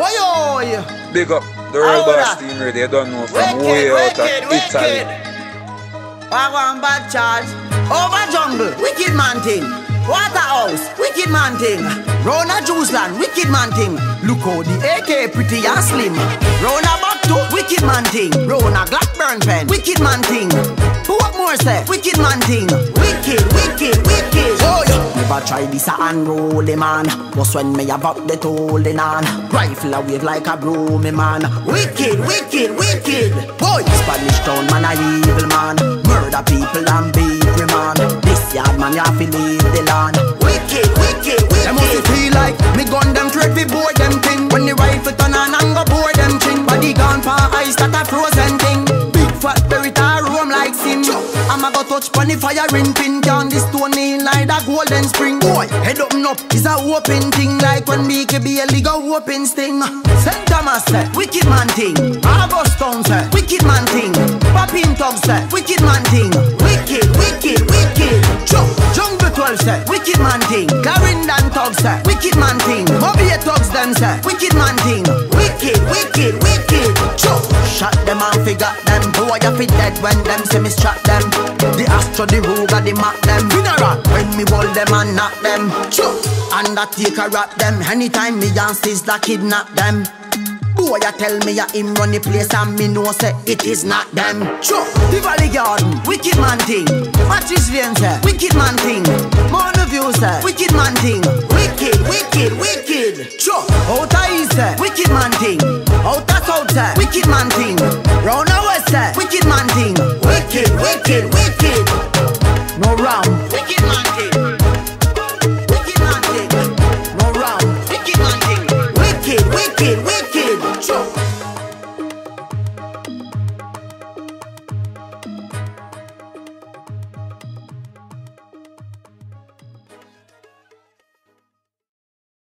Oi, oi. Oh, Big up the robot team ready. You don't know from Wicked, way out wicked, of Italy. wicked. Wagwan bad charge. Over jungle, wicked man thing. Waterhouse, wicked man thing. Rona Juiceland, wicked man thing. Look how the AK pretty and slim. Rona Bakto, wicked man thing. Rona Blackburn pen, wicked man thing. What more say? Wicked man thing. Wicked, wicked, wicked. Try this a unruly man. Just when me up the holding on. Rifle a wave like a broomy man. Wicked, wicked, wicked. Boy, Spanish town man a evil man. Murder people and beat man. This yard man have to leave the land. Touch pon the firing pin. Down the stone in like a golden spring. Boy, head up up is a open thing. Like when BKB a league a open sting. St. Thomas wicked man thing. August Town wicked man thing. Papine say, wicked man thing. Wicked, wicked, wicked. Jump, Jungle 12 say, wicked man thing. Clarendon Tug say, wicked man thing. Mobile Tugs them wicked man thing. Wicked, wicked, wicked. Jump, shot them and figure them. Boy, you fit dead when them say me strap them. The Astro, the Ruger, the Mac them. Funeral when me hold them and knock them. Jump, Undertaker rap them. Anytime me and Sizzla kidnap them. Boy, you tell me ya him run the place and me know say it is not them. Sure, the Valley Garden, wicked man thing. Matches say, wicked man thing. Mountain View say, wicked man. Sure, Outer East say, wicked man thing. Outer oh, South say, wicked man thing. Round the West say, wicked man thing. Wicked, wicked, wicked. No round,